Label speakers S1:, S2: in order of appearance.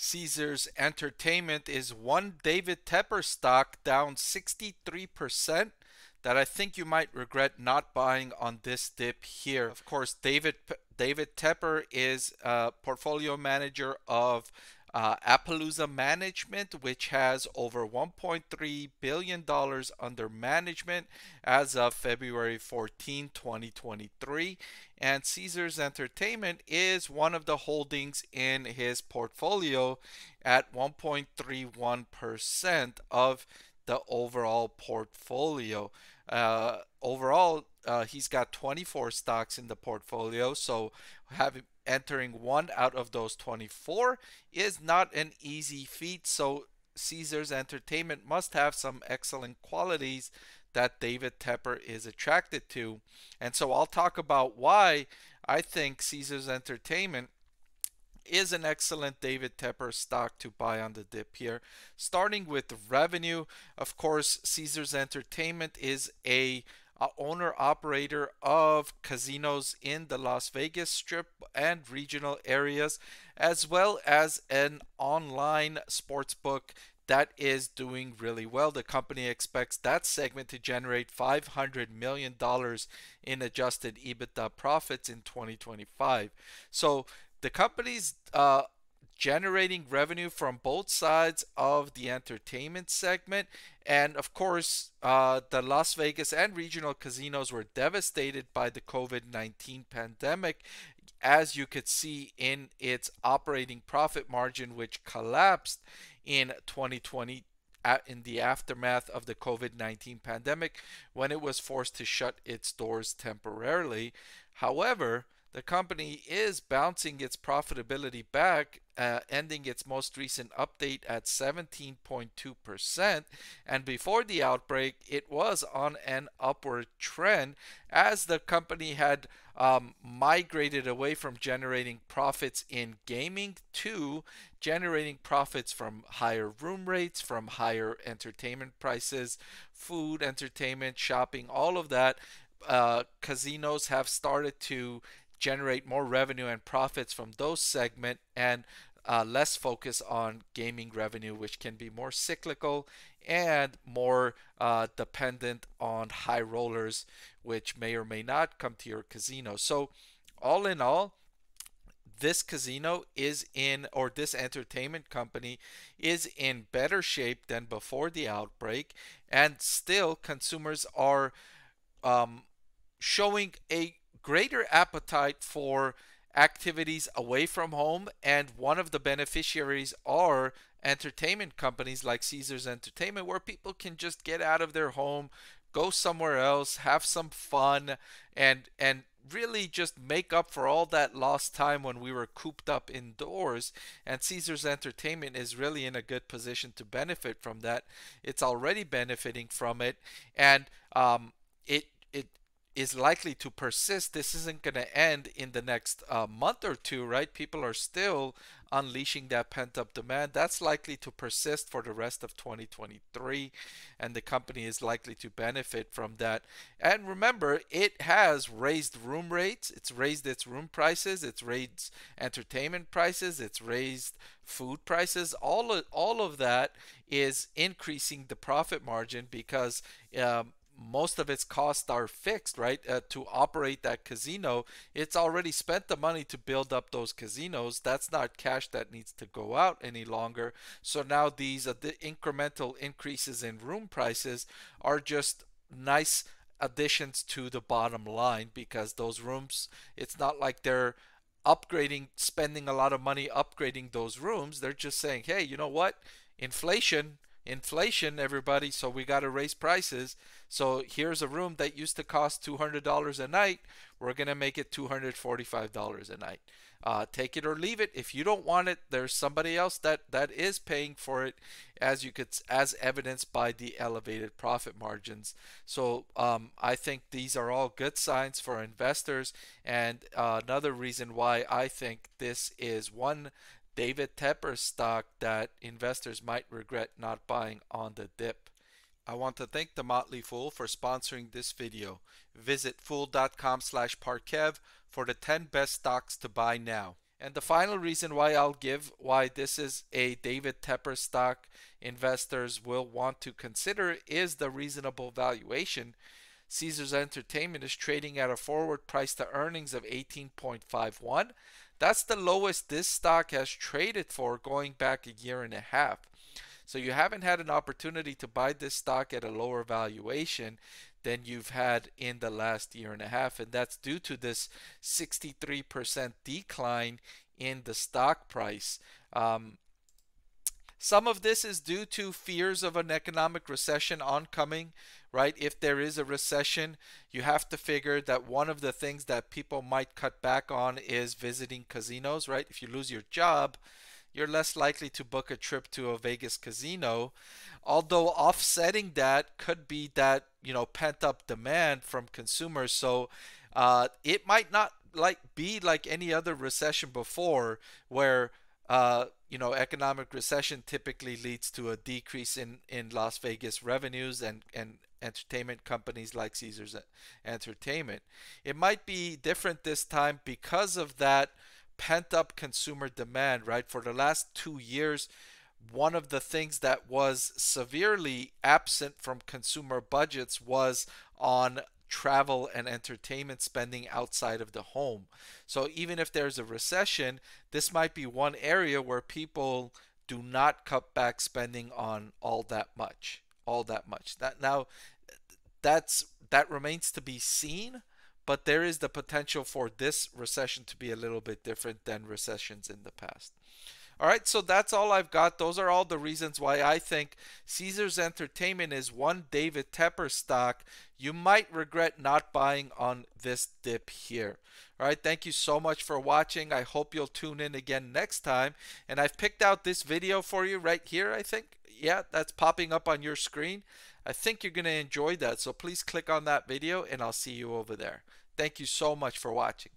S1: Caesars Entertainment is one David Tepper stock down 63% that I think you might regret not buying on this dip here. Of course, David David Tepper is a portfolio manager of uh, Appaloosa Management, which has over $1.3 billion under management as of February 14, 2023. And Caesars Entertainment is one of the holdings in his portfolio at 1.31% of the overall portfolio. Uh, overall, uh, he's got 24 stocks in the portfolio, so having entering one out of those 24 is not an easy feat. So Caesars Entertainment must have some excellent qualities that David Tepper is attracted to. And so I'll talk about why I think Caesars Entertainment is an excellent David Tepper stock to buy on the dip here. Starting with revenue, of course, Caesars Entertainment is a owner operator of casinos in the Las Vegas Strip and regional areas, as well as an online sports book that is doing really well. The company expects that segment to generate $500 million in adjusted EBITDA profits in 2025. So the company's uh, generating revenue from both sides of the entertainment segment. And of course, uh, the Las Vegas and regional casinos were devastated by the COVID 19 pandemic, as you could see in its operating profit margin, which collapsed in 2020 in the aftermath of the COVID 19 pandemic when it was forced to shut its doors temporarily. However, the company is bouncing its profitability back, uh, ending its most recent update at 17.2%. And before the outbreak, it was on an upward trend as the company had um, migrated away from generating profits in gaming to generating profits from higher room rates, from higher entertainment prices, food, entertainment, shopping, all of that. Uh, casinos have started to generate more revenue and profits from those segment and uh, less focus on gaming revenue, which can be more cyclical and more uh, dependent on high rollers, which may or may not come to your casino. So, all in all, this casino is in, or this entertainment company is in better shape than before the outbreak, and still consumers are um, showing a greater appetite for activities away from home, and one of the beneficiaries are entertainment companies like Caesars Entertainment, where people can just get out of their home, go somewhere else, have some fun, and and really just make up for all that lost time when we were cooped up indoors. And Caesars Entertainment is really in a good position to benefit from that. It's already benefiting from it, and um, it is likely to persist. This isn't going to end in the next uh, month or two, right? People are still unleashing that pent up demand. That's likely to persist for the rest of 2023, and the company is likely to benefit from that. And remember, it has raised room rates, it's raised its room prices, it's raised entertainment prices, it's raised food prices. All of, all of that is increasing the profit margin because um, most of its costs are fixed, right? Uh, to operate that casino, it's already spent the money to build up those casinos. That's not cash that needs to go out any longer. So now these uh, the incremental increases in room prices are just nice additions to the bottom line because those rooms, it's not like they're upgrading, spending a lot of money upgrading those rooms. They're just saying, hey, you know what? Inflation inflation, everybody, so we got to raise prices. So here's a room that used to cost $200 a night. We're going to make it $245 a night. Uh, take it or leave it. If you don't want it, there's somebody else that, that is paying for it, as you could, as evidenced by the elevated profit margins. So um, I think these are all good signs for investors, and uh, another reason why I think this is one David Tepper stock that investors might regret not buying on the dip. I want to thank the Motley Fool for sponsoring this video. Visit fool.com slash parkev for the 10 best stocks to buy now. And the final reason why I'll give why this is a David Tepper stock investors will want to consider is the reasonable valuation. Caesars Entertainment is trading at a forward price to earnings of 18.51. That's the lowest this stock has traded for going back a year and a half. So you haven't had an opportunity to buy this stock at a lower valuation than you've had in the last year and a half. And that's due to this 63% decline in the stock price. Um, some of this is due to fears of an economic recession oncoming, right? If there is a recession, you have to figure that one of the things that people might cut back on is visiting casinos, right? If you lose your job, you're less likely to book a trip to a Vegas casino. Although offsetting that could be that, you know, pent up demand from consumers. So uh, it might not like be like any other recession before where uh, you know, economic recession typically leads to a decrease in, in Las Vegas revenues and, and entertainment companies like Caesars Entertainment. It might be different this time because of that pent up consumer demand, right? For the last two years, one of the things that was severely absent from consumer budgets was on travel and entertainment spending outside of the home. So even if there's a recession, this might be one area where people do not cut back spending on all that much, all that much. That now that's that remains to be seen, but there is the potential for this recession to be a little bit different than recessions in the past. All right, so that's all I've got. Those are all the reasons why I think Caesars Entertainment is one David Tepper stock you might regret not buying on this dip here. All right, thank you so much for watching. I hope you'll tune in again next time. And I've picked out this video for you right here, I think. Yeah, that's popping up on your screen. I think you're going to enjoy that. So please click on that video and I'll see you over there. Thank you so much for watching.